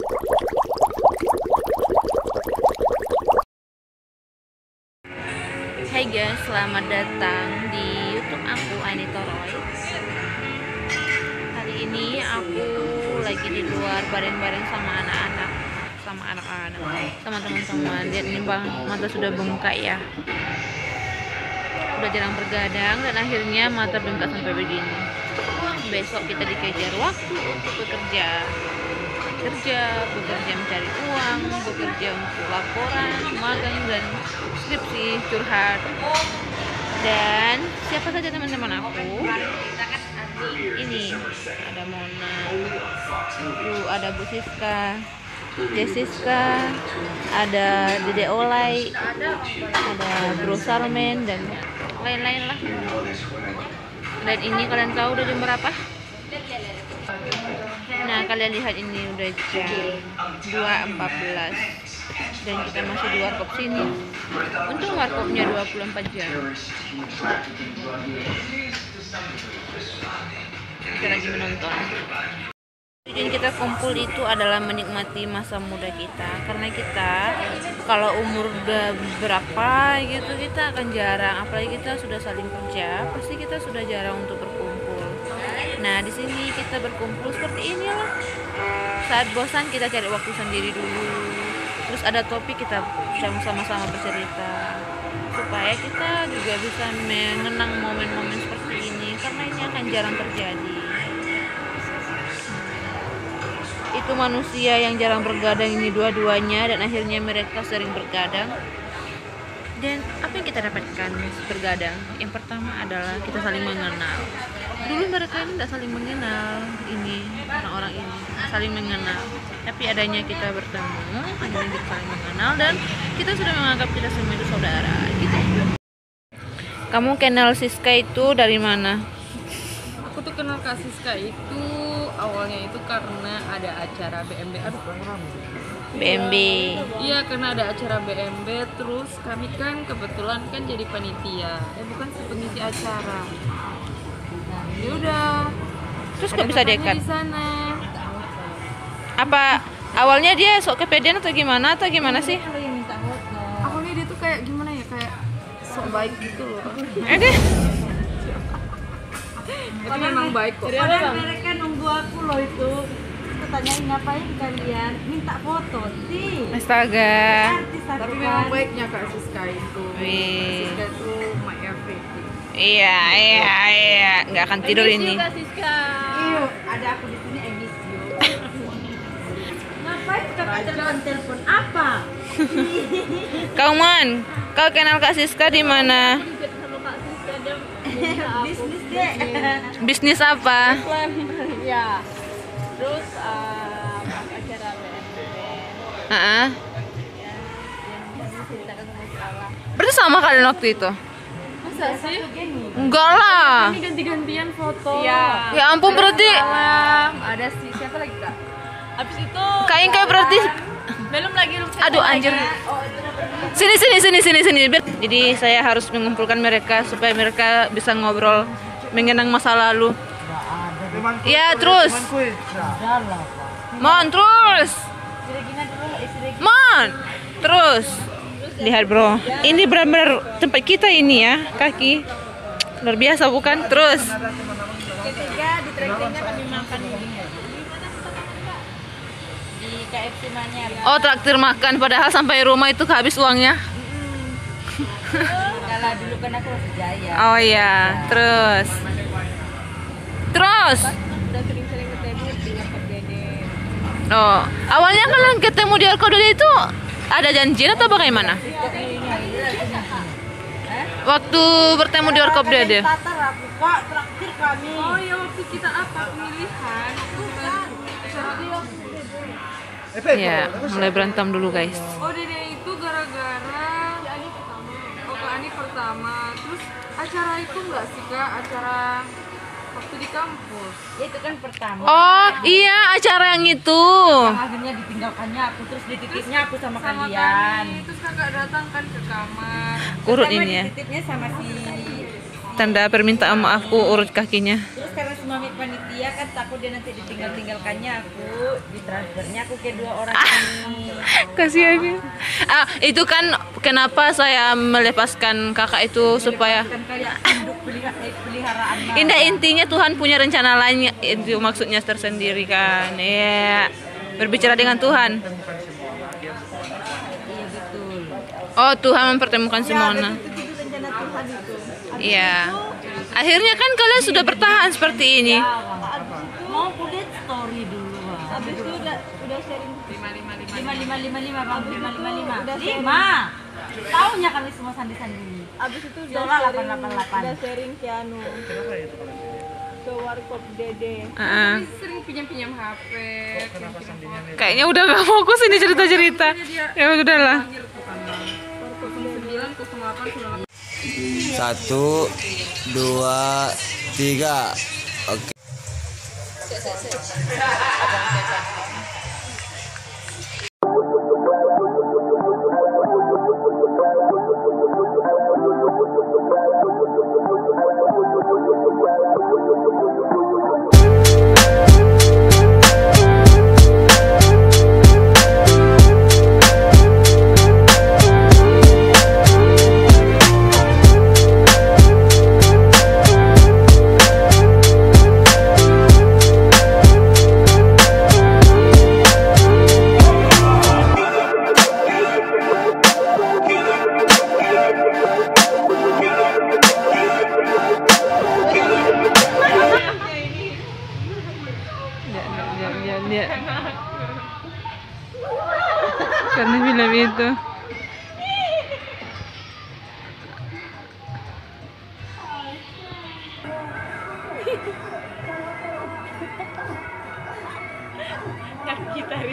Hai guys, selamat datang di YouTube aku Anita Roy. Hari ini aku lagi di luar bareng-bareng sama anak-anak, sama anak-anak, sama teman-teman. Lihat ini bang, mata sudah bengkak ya. Udah jarang bergadang dan akhirnya mata bengkak sampai begini. Besok kita dikejar waktu untuk bekerja bekerja, bekerja mencari uang, bekerja untuk laporan, magang dan skripsi, curhat. Dan siapa saja teman-teman aku? Ini ada Mona, Bu, ada Bu Siska, Jessica, ada Dede Olay, ada Bro Salmen dan lain-lain lah. Dan ini kalian tahu udah jam berapa? Nah, kalian lihat ini udah jam 2.14 dan kita masih di warkop sini. Untung warkopnya 24 jam. Kita lagi menonton. Tujuan kita kumpul itu adalah menikmati masa muda kita karena kita kalau umur udah berapa gitu kita akan jarang apalagi kita sudah saling kerja pasti kita sudah jarang untuk berkumpul Nah, di sini kita berkumpul seperti inilah. Saat bosan kita cari waktu sendiri dulu. Terus ada topik kita sama-sama bercerita supaya kita juga bisa mengenang momen-momen seperti ini karena ini akan jarang terjadi. Itu manusia yang jarang bergadang ini dua-duanya dan akhirnya mereka sering bergadang. Dan apa yang kita dapatkan bergadang? Yang pertama adalah kita saling mengenal dulu mereka ini tidak saling mengenal ini orang-orang ini. Saling mengenal. Tapi adanya kita bertemu akhirnya kita saling mengenal dan kita sudah menganggap kita semua itu saudara gitu. Kamu kenal Siska itu dari mana? Aku tuh kenal Kak Siska itu awalnya itu karena ada acara BMB aduh BMB iya karena ada acara BMB terus kami kan kebetulan kan jadi panitia. Eh bukan pengisi acara ya udah. Terus kok bisa dekat di sana. Apa awalnya dia sok kepedean atau gimana? Atau gimana sih? awalnya dia tuh kayak gimana ya? Kayak sok baik gitu loh. Eh deh. Tapi memang baik kok. Padahal mereka nunggu aku loh itu. Tanyain ngapain kalian? Minta foto sih. astaga Artis tapi kan. memang baiknya Kak Siska itu Wih. Siska itu my everything iya iya iya nggak akan tidur ini Iyo, ada aku di sini you. ngapain kakak telepon telepon apa? kau man kau kenal Kak Siska di mana Bisnis deh. bisnis apa ya terus uh, acara ya yang menceritakan masalah Berarti sama kalian waktu itu? masa sih Enggak lah. ini ganti-gantian foto Iya. Ya ampun berarti malam ada si siapa lagi kak habis itu Kak Inka berarti belum lagi aduh anjir. Sini sini sini sini sini. Biar- Jadi saya harus mengumpulkan mereka supaya mereka bisa ngobrol mengenang masa lalu. Ya terus. Mon terus. Mon terus. Lihat bro, ini benar-benar tempat kita ini ya kaki. Luar biasa bukan? Terus. Ketiga di trackingnya kami makan di di KFC Mania. Oh traktir makan padahal sampai rumah itu habis uangnya. Kalau dulu kan aku masih jaya. Oh iya, terus. Terus. Oh, awalnya kalian ketemu di Orkodo itu ada janjian atau bagaimana? Waktu bertemu di Orkop Dede. Kak traktir kami. oh ya waktu kita apa pemilihan Ya, mulai berantem dulu guys. oh dede itu gara-gara oh Kak Ani pertama terus acara itu enggak sih kak acara waktu di kampus Ya, itu kan pertama. Oh, iya acara yang itu. Akhirnya ditinggalkannya aku terus dititipnya aku sama, sama kalian. kami terus kakak datang kan ke kamar Urut Pertama ini ya. Dititipnya sama si Tanda permintaan maafku urut kakinya. terus karena mami panitia kan takut dia nanti ditinggal tinggalkannya aku ditransfernya aku ke dua orang ini Kasihan. Ah, itu kan kenapa saya melepaskan kakak itu supaya kan eh, peliharaan mama. Indah intinya Tuhan punya rencana lainnya itu maksudnya tersendiri kan. Iya. Berbicara dengan Tuhan. betul Oh, Tuhan mempertemukan Simona. Tuhan itu Iya. Akhirnya kan kalian sudah bertahan seperti ini. mau kulit story dulu. Habis itu udah udah sharing lima lima lima lima bang lima lima lima lima tahunya kami semua sandi sandi Abis itu udah sharing 888. udah sharing ke anu ke warkop Dede Heeh. sering pinjam-pinjam HP Kayaknya udah nggak fokus ini cerita-cerita. Ya udahlah. warkop 09 08 sudah Satu, dua, tiga. Oke. Karena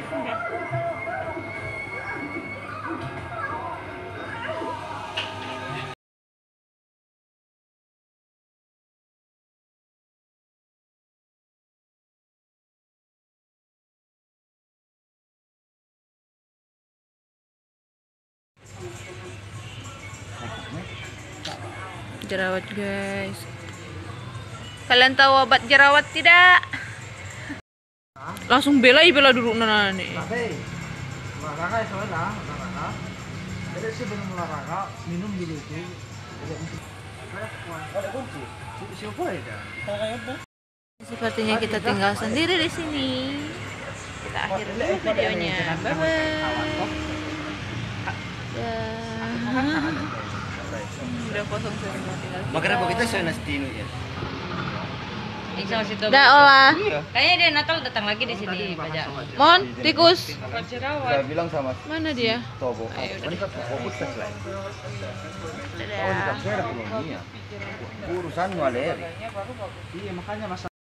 film itu. Jerawat guys. Kalian tahu obat jerawat tidak? Langsung bela bela dulu nana nih. Olahraga ya soalnya olahraga. Jadi sebelum olahraga minum dulu itu. Ada kunci. Siapa ya? Sepertinya kita tinggal sendiri di sini. Kita akhiri dulu videonya. Bye bye. Udah kosong semua tinggal. Makanya kita saya nastino ya. Dah olah. kayaknya dia Natal datang lagi di sini pajak Mon, tikus. Saya bilang sama Mana dia? Tobo. Ayo, Ini kan fokus ke selain. Oh, di pneumonia. Urusan. Iya makanya masa